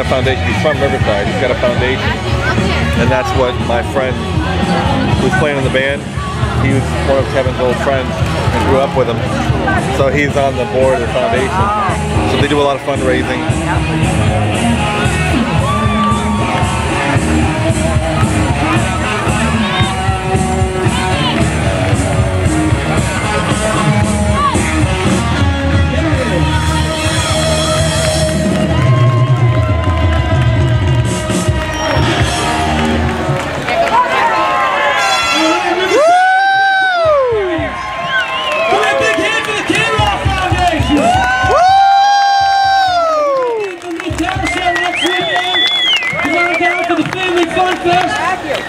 a foundation. He's from Riverside. He's got a foundation, and that's what my friend who's playing in the band. He was one of Kevin's old friends and grew up with him. So he's on the board of the foundation. So they do a lot of fundraising.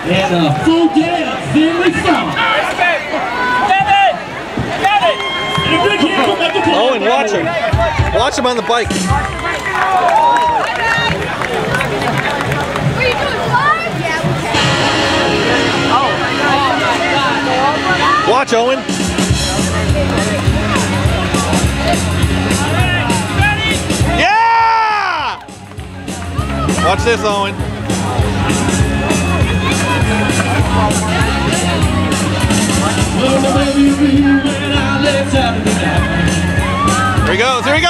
And a full day of family fun. And a big hand for Michael Paul. Owen, watch him. Watch him on the bike. Were you doing live? Yeah, we Watch, Owen. Yeah! Watch this, Owen. Here he goes, here he goes.